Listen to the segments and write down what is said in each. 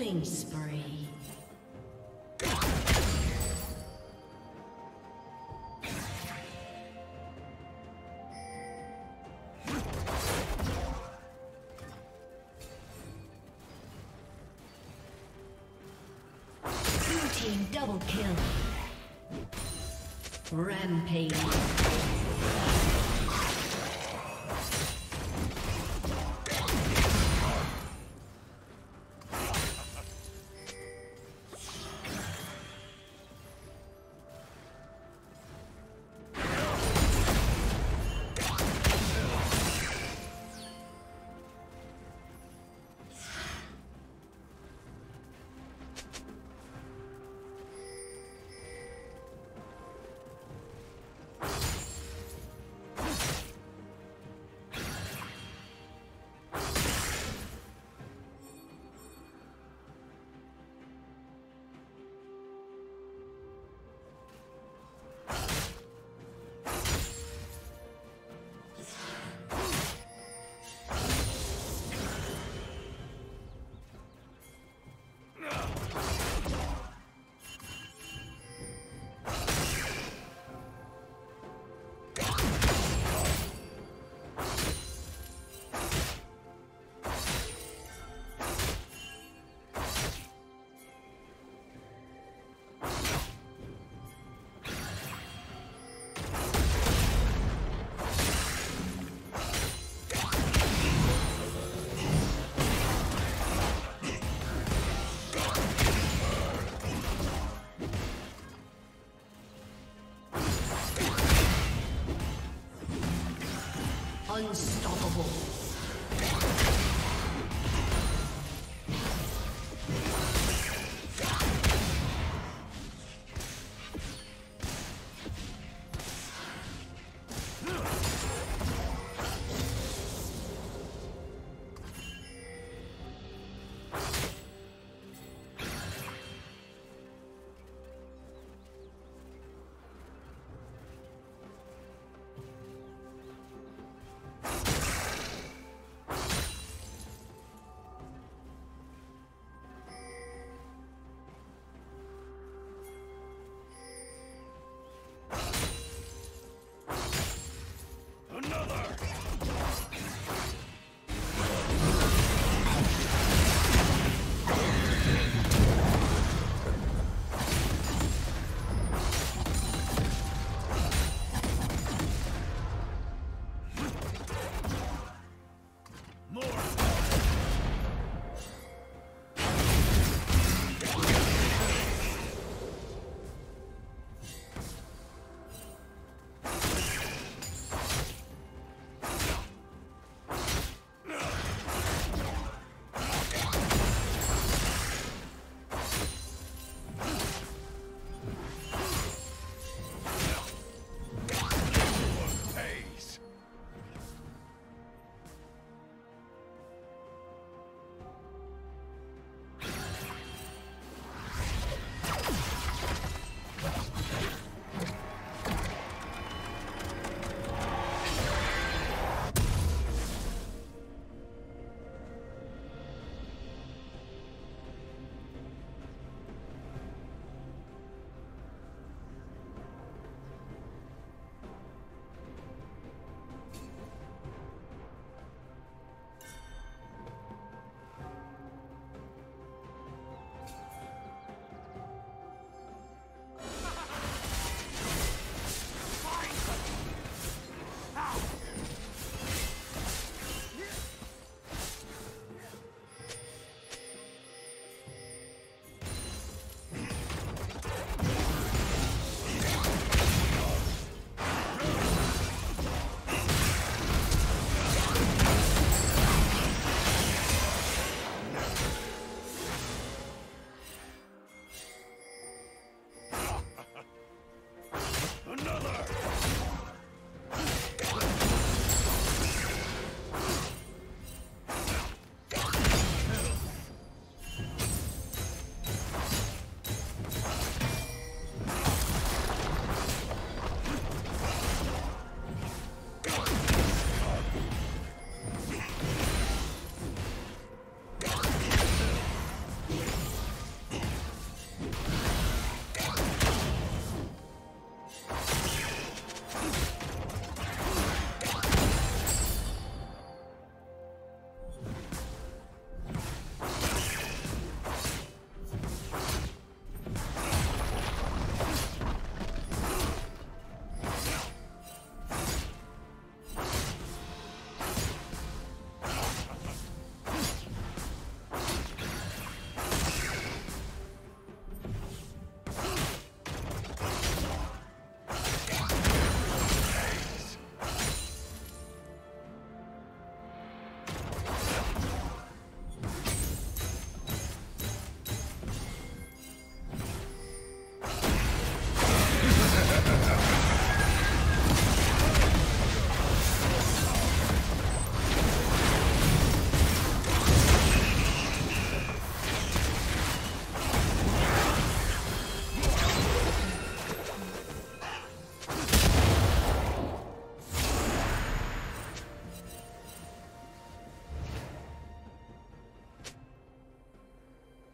Killing spree. Blue team double kill. Rampage. Unstoppable.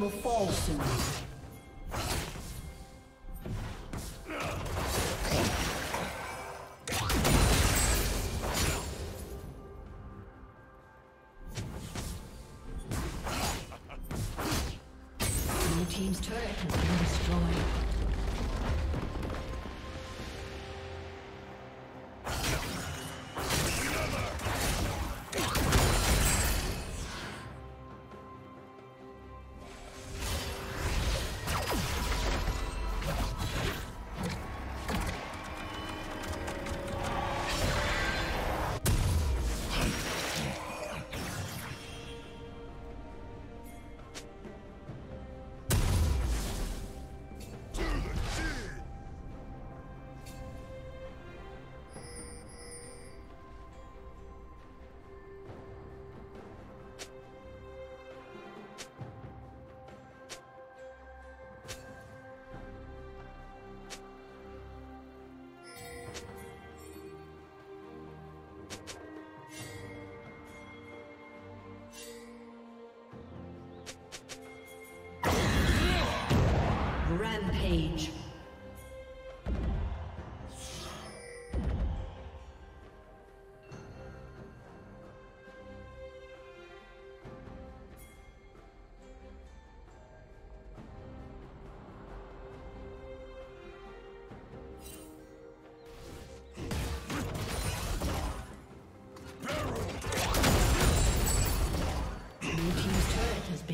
Will fall soon.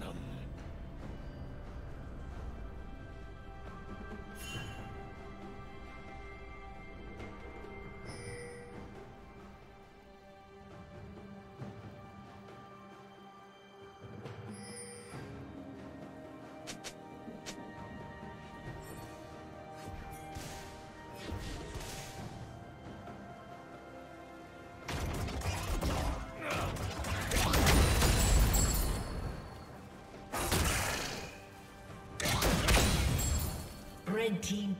Fire upon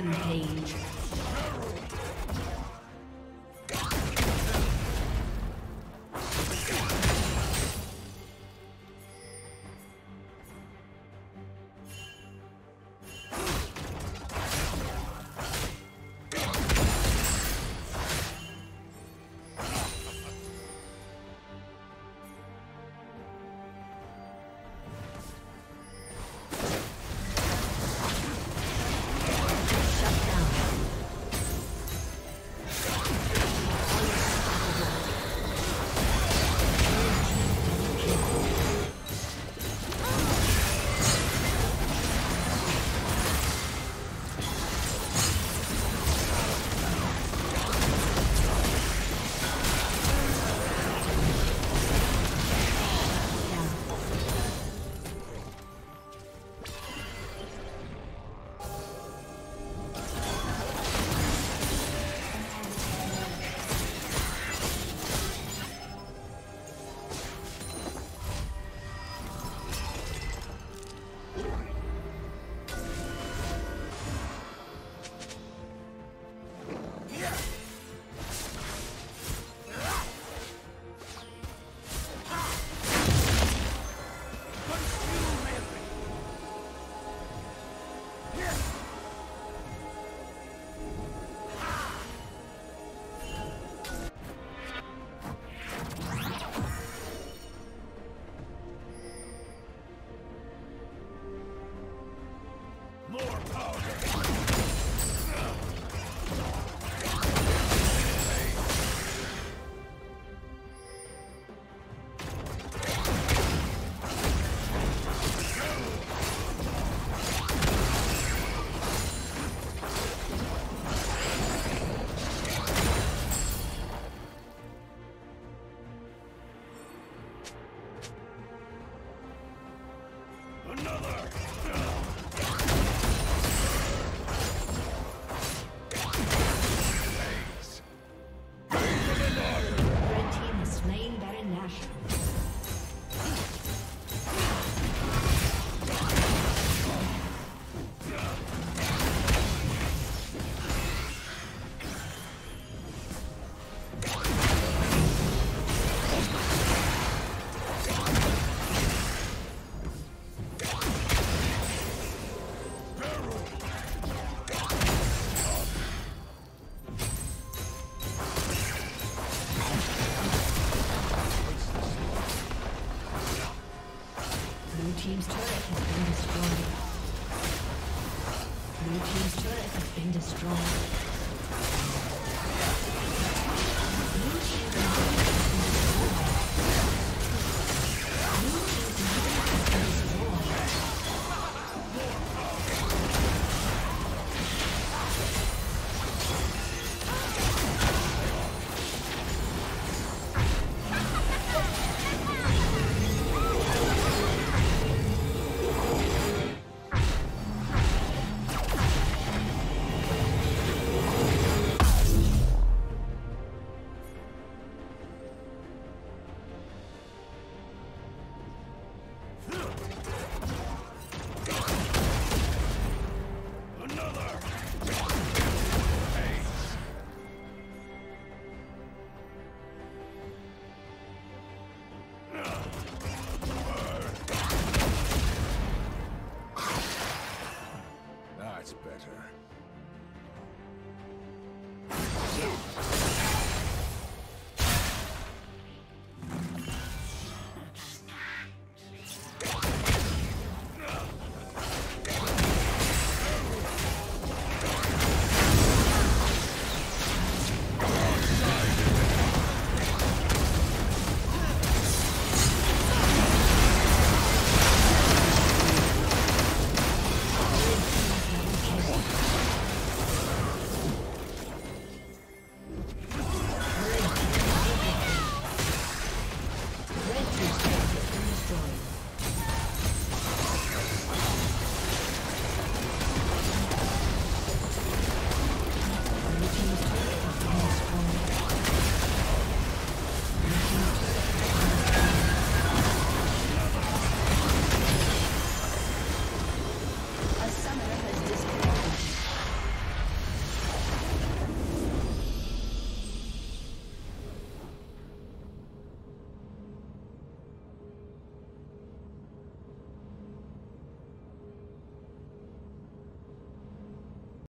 Rampage.